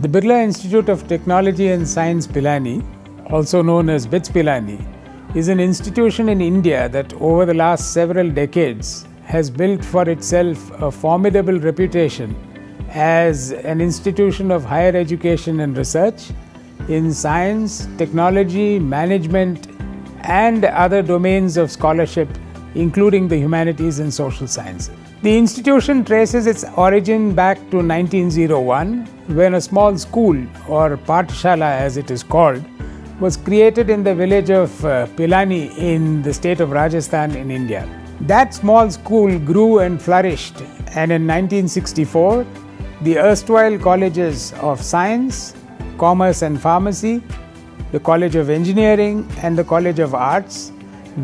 The Birla Institute of Technology and Science Pilani, also known as BITS Pilani, is an institution in India that over the last several decades has built for itself a formidable reputation as an institution of higher education and research in science, technology, management, and other domains of scholarship, including the humanities and social sciences. The institution traces its origin back to 1901 when a small school, or Pathshala as it is called, was created in the village of uh, Pilani in the state of Rajasthan in India. That small school grew and flourished, and in 1964, the erstwhile colleges of science, commerce, and pharmacy, the College of Engineering, and the College of Arts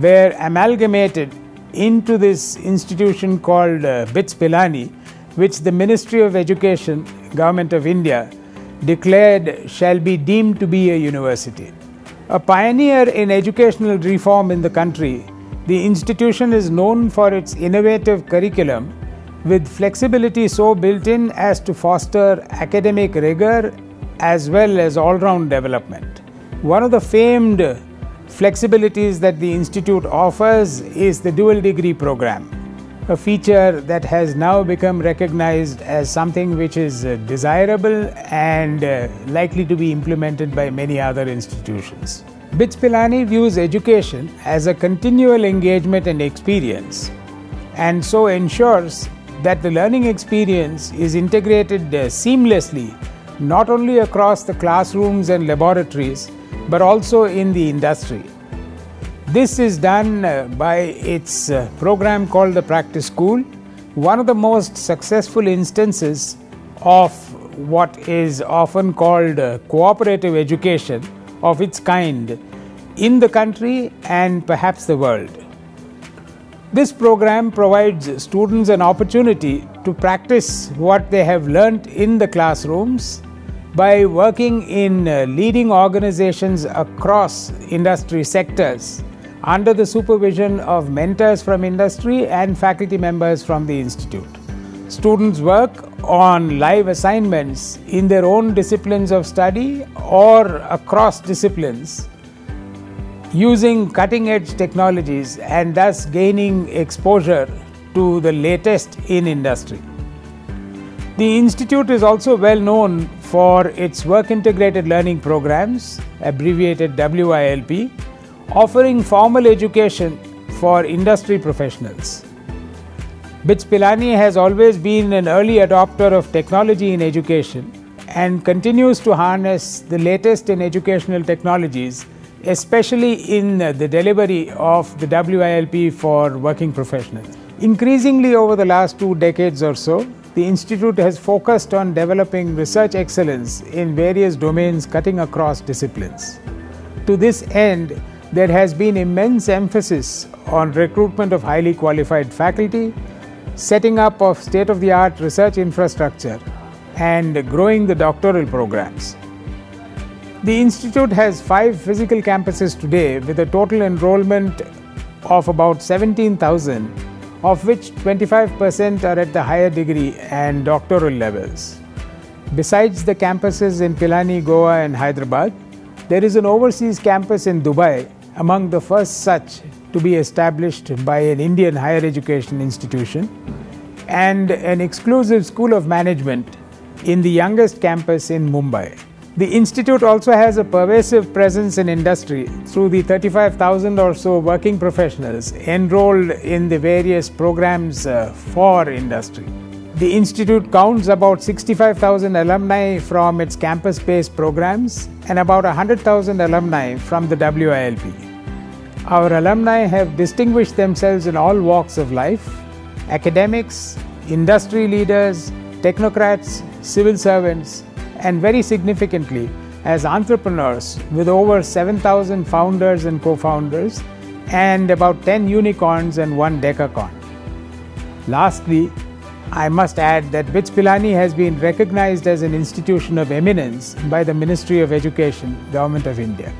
were amalgamated into this institution called uh, BITS Pilani, which the Ministry of Education, Government of India, declared shall be deemed to be a university. A pioneer in educational reform in the country, the institution is known for its innovative curriculum with flexibility so built in as to foster academic rigor as well as all round development. One of the famed flexibilities that the Institute offers is the dual degree program, a feature that has now become recognized as something which is uh, desirable and uh, likely to be implemented by many other institutions. BITS Pilani views education as a continual engagement and experience and so ensures that the learning experience is integrated uh, seamlessly not only across the classrooms and laboratories but also in the industry. This is done uh, by its uh, program called the Practice School, one of the most successful instances of what is often called uh, cooperative education of its kind in the country and perhaps the world. This program provides students an opportunity to practice what they have learnt in the classrooms by working in uh, leading organizations across industry sectors under the supervision of mentors from industry and faculty members from the institute. Students work on live assignments in their own disciplines of study or across disciplines using cutting edge technologies and thus gaining exposure to the latest in industry. The institute is also well known for its work integrated learning programs, abbreviated WILP, offering formal education for industry professionals. BITS Pilani has always been an early adopter of technology in education and continues to harness the latest in educational technologies, especially in uh, the delivery of the WILP for working professionals. Increasingly over the last two decades or so, the Institute has focused on developing research excellence in various domains cutting across disciplines. To this end, there has been immense emphasis on recruitment of highly qualified faculty, setting up of state of the art research infrastructure, and growing the doctoral programs. The Institute has five physical campuses today with a total enrollment of about 17,000 of which 25% are at the higher degree and doctoral levels. Besides the campuses in Pilani, Goa, and Hyderabad, there is an overseas campus in Dubai, among the first such to be established by an Indian higher education institution, and an exclusive school of management in the youngest campus in Mumbai. The institute also has a pervasive presence in industry through the 35,000 or so working professionals enrolled in the various programs uh, for industry. The institute counts about 65,000 alumni from its campus based programs and about 100,000 alumni from the WILP. Our alumni have distinguished themselves in all walks of life academics, industry leaders, technocrats, civil servants, and very significantly as entrepreneurs with over 7,000 founders and co founders and about 10 unicorns and one decacorn. Lastly, I must add that BITS Pilani has been recognized as an institution of eminence by the Ministry of Education, Government of India.